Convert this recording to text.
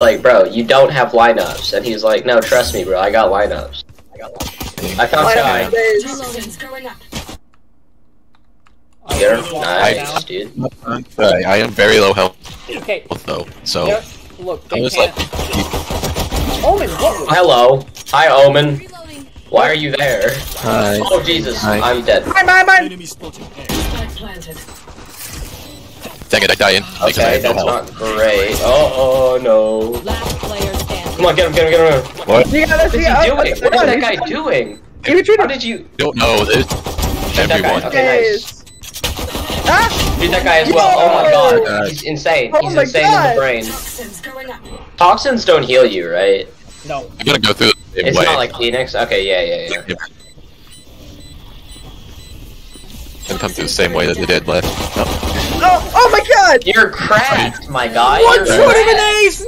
like, bro, you don't have lineups. And he's like, no, trust me, bro, I got lineups. I found Sky. Toxins going up. Get her? I- Nice, dude. Uh, I am very low health Okay, though, so they're- look, I they was like, can't. Omen, what? Hello. Hi, Omen. Why are you there? hi. Oh, Jesus. Hi. I'm dead. Mine, mine, mine! Spike planted. Dang it, I die in. Okay, have no that's health. not great. Oh, oh, no. Last player standing. Come on, get him, get him, get him. What? You got What this, is he doing? What is that guy Give doing? me How treatment. did you... Don't know. There's Shoot that guy. everyone. Okay, nice. Ah! Shoot that guy as well. Oh my god. He's insane. Oh He's my insane God. in the brain. Toxins going up. Toxins don't heal you, right? No. I'm gonna go through the same It's way. not like Phoenix? Okay, yeah, yeah, yeah. Yep. And come through the same way that they did last. God! You're cracked, my guy. One You're short of an ace!